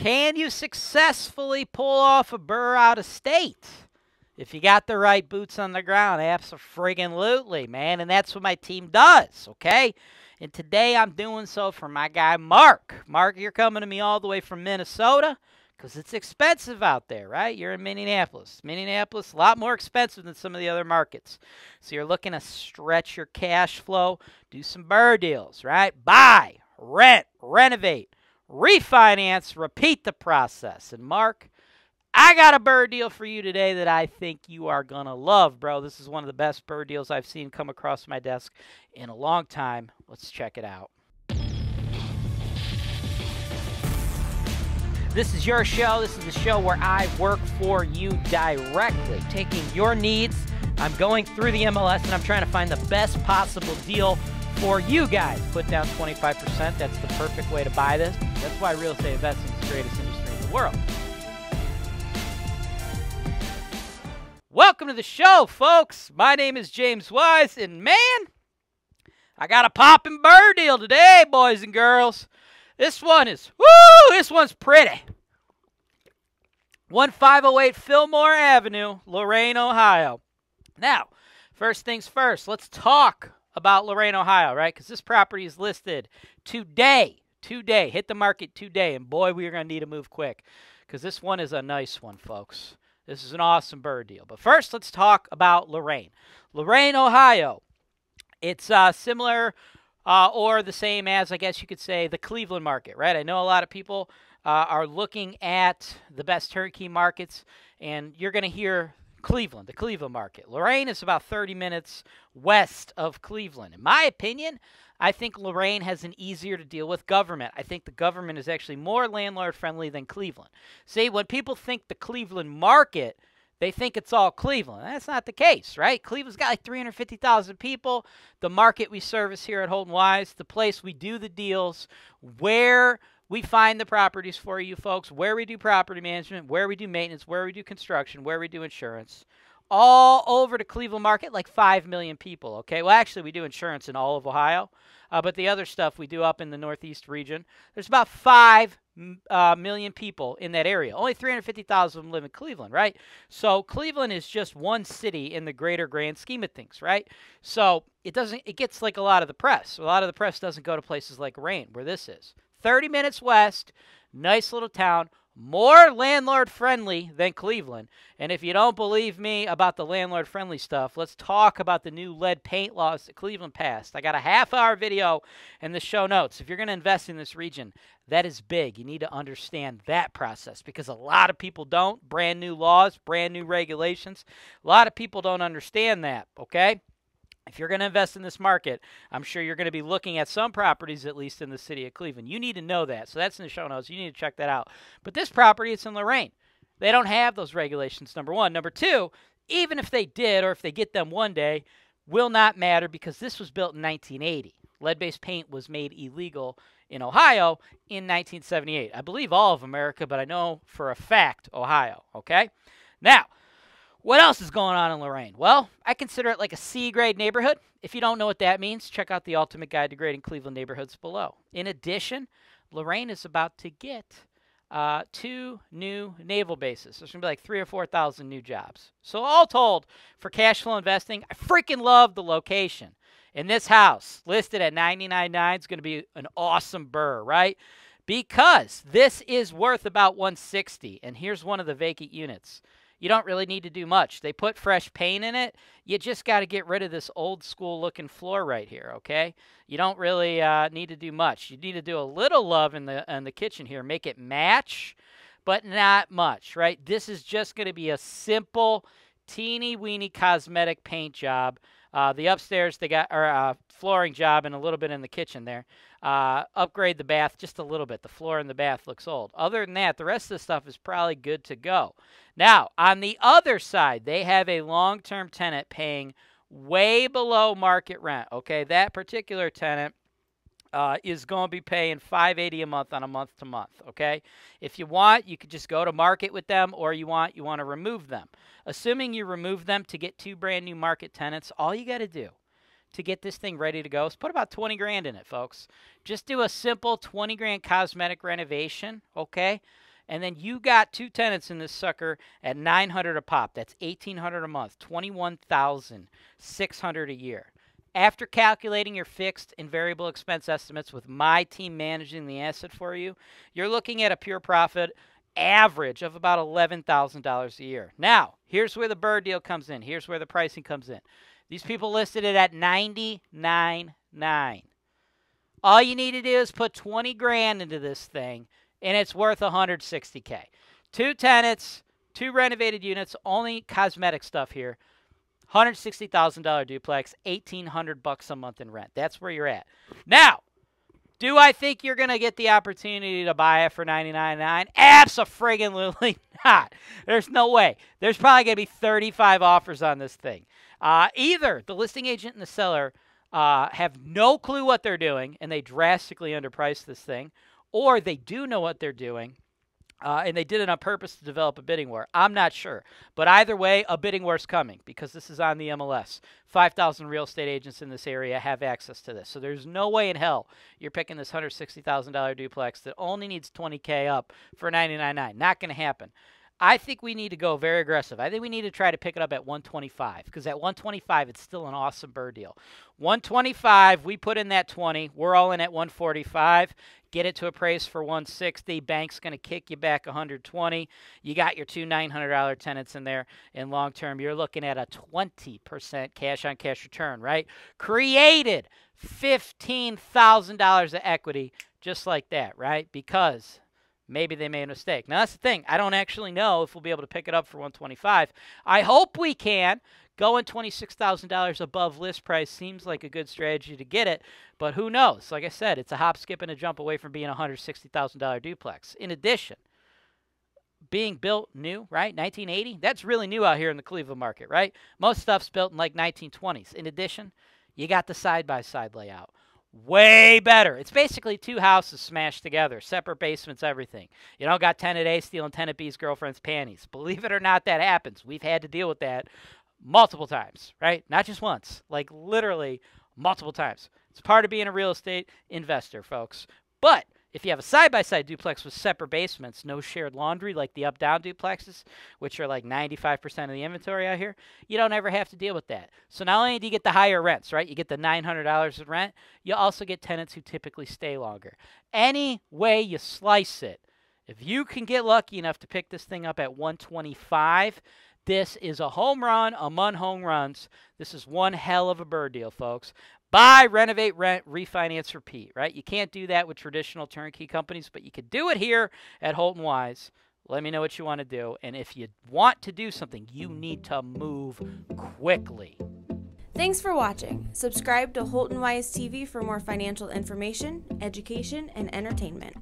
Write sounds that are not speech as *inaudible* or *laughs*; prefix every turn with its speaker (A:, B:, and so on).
A: Can you successfully pull off a BRRRR out of state? If you got the right boots on the ground, absolutely, man. And that's what my team does, okay? And today I'm doing so for my guy Mark. Mark, you're coming to me all the way from Minnesota because it's expensive out there, right? You're in Minneapolis. Minneapolis, a lot more expensive than some of the other markets. So you're looking to stretch your cash flow, do some BRRRR deals, right? Buy, rent, renovate, refinance, repeat the process. And Mark, I got a BRRRR deal for you today that I think you are going to love, bro. This is one of the best BRRRR deals I've seen come across my desk in a long time. Let's check it out. This is your show. This is the show where I work for you directly, taking your needs. I'm going through the MLS and I'm trying to find the best possible deal for you guys. Put down 25%. That's the perfect way to buy this. That's why real estate investing is the greatest industry in the world. Welcome to the show, folks. My name is James Wise, and man, I got a popping BRRRR deal today, boys and girls. This one is, woo, this one's pretty. 1508 Fillmore Avenue, Lorain, Ohio. Now, first things first, let's talk about Lorain, Ohio, right? Because this property is listed today, today, hit the market today. And boy, we are going to need to move quick because this one is a nice one, folks. This is an awesome BRRRR deal. But first, let's talk about Lorain. Lorain, Ohio. It's uh, similar uh, or the same as, I guess you could say, the Cleveland market, right? I know a lot of people uh, are looking at the best turnkey markets, and you're going to hear Cleveland, the Cleveland market. Lorain is about 30 minutes west of Cleveland. In my opinion, I think Lorain has an easier to deal with government. I think the government is actually more landlord friendly than Cleveland. See, when people think the Cleveland market they think it's all Cleveland. That's not the case, right? Cleveland's got like 350,000 people. The market we service here at Holton Wise, the place we do the deals, where we find the properties for you folks, where we do property management, where we do maintenance, where we do construction, where we do insurance. All over the Cleveland market, like 5 million people, okay? Well, actually, we do insurance in all of Ohio, uh, but the other stuff we do up in the Northeast region. There's about 5 uh, million people in that area. Only 350,000 of them live in Cleveland, right? So Cleveland is just one city in the greater grand scheme of things, right? So it doesn't. It gets like a lot of the press. A lot of the press doesn't go to places like Rain, where this is. 30 minutes west, nice little town, more landlord friendly than Cleveland. And if you don't believe me about the landlord friendly stuff, let's talk about the new lead paint laws that Cleveland passed. I got a half hour video in the show notes. If you're going to invest in this region, that is big. You need to understand that process because a lot of people don't. Brand new laws, brand new regulations. A lot of people don't understand that, okay? If you're going to invest in this market, I'm sure you're going to be looking at some properties, at least in the city of Cleveland. You need to know that. So that's in the show notes. You need to check that out. But this property, it's in Lorain. They don't have those regulations, number one. Number two, even if they did, or if they get them one day, will not matter because this was built in 1980. Lead based paint was made illegal in Ohio in 1978. I believe all of America, but I know for a fact Ohio. Okay? Now, what else is going on in Lorain? Well, I consider it like a C grade neighborhood. If you don't know what that means, check out the Ultimate Guide to Grading Cleveland Neighborhoods below. In addition, Lorain is about to get uh, two new naval bases. There's going to be like three or 4,000 new jobs. So, all told, for cash flow investing, I freaking love the location. And this house, listed at 99.9, is going to be an awesome BRRRR, right? Because this is worth about 160. And here's one of the vacant units you don't really need to do much. They put fresh paint in it. You just got to get rid of this old school looking floor right here, okay? You don't really uh, need to do much. You need to do a little love in the in the kitchen here. Make it match, but not much, right? This is just going to be a simple, teeny weeny cosmetic paint job. Uh, the upstairs they got or uh, flooring job and a little bit in the kitchen there. Uh, upgrade the bath just a little bit. The floor in the bath looks old. Other than that, the rest of the stuff is probably good to go. Now, on the other side, they have a long term tenant paying way below market rent. Okay, that particular tenant. Uh, is going to be paying 580 a month on a month to month okay if you want you could just go to market with them or you want you want to remove them assuming you remove them to get two brand new market tenants all you got to do to get this thing ready to go is put about 20 grand in it folks just do a simple 20 grand cosmetic renovation okay and then you got two tenants in this sucker at 900 a pop. That's 1800 a month, 21,600 a year. After calculating your fixed and variable expense estimates with my team managing the asset for you, you're looking at a pure profit average of about $11,000 a year. Now, here's where the BRRRR deal comes in. Here's where the pricing comes in. These people listed it at 99.9. All you need to do is put 20 grand into this thing and it's worth 160k. Two tenants, two renovated units, only cosmetic stuff here. $160,000 duplex, 1800 bucks a month in rent. That's where you're at. Now, do I think you're going to get the opportunity to buy it for $99.9? Absolutely *laughs* not. There's no way. There's probably going to be 35 offers on this thing. Uh, either the listing agent and the seller uh, have no clue what they're doing and they drastically underprice this thing, or they do know what they're doing uh, and they did it on purpose to develop a bidding war. I'm not sure. But either way, a bidding war is coming because this is on the MLS. 5,000 real estate agents in this area have access to this. So there's no way in hell you're picking this $160,000 duplex that only needs 20K up for 99.9. Not going to happen. I think we need to go very aggressive. I think we need to try to pick it up at 125 because at 125 it's still an awesome BRRRR deal. 125, we put in that 20. We're all in at 145. Get it to a price for 160. Bank's going to kick you back 120. You got your two $900 tenants in there in long term. You're looking at a 20% cash on cash return, right? Created $15,000 of equity just like that, right? Because maybe they made a mistake. Now that's the thing. I don't actually know if we'll be able to pick it up for 125. I hope we can. Going $26,000 above list price seems like a good strategy to get it, but who knows? Like I said, it's a hop, skip, and a jump away from being a $160,000 duplex. In addition, being built new, right? 1980, that's really new out here in the Cleveland market, right? Most stuff's built in like 1920s. In addition, you got the side by side layout way better. It's basically two houses smashed together, separate basements, everything. You know, got tenant A stealing tenant B's girlfriend's panties. Believe it or not, that happens. We've had to deal with that multiple times, right? Not just once, like literally multiple times. It's part of being a real estate investor, folks. But if you have a side by side duplex with separate basements, no shared laundry like the up down duplexes, which are like 95% of the inventory out here, you don't ever have to deal with that. So not only do you get the higher rents, right? You get the $900 in rent, you also get tenants who typically stay longer. Any way you slice it, if you can get lucky enough to pick this thing up at 125, this is a home run among home runs. This is one hell of a BRRRR deal, folks. Buy, renovate, rent, refinance, repeat, right? You can't do that with traditional turnkey companies, but you could do it here at Holton Wise. Let me know what you want to do. And if you want to do something, you need to move quickly.
B: Thanks for watching. Subscribe to Holton Wise TV for more financial information, education, and entertainment.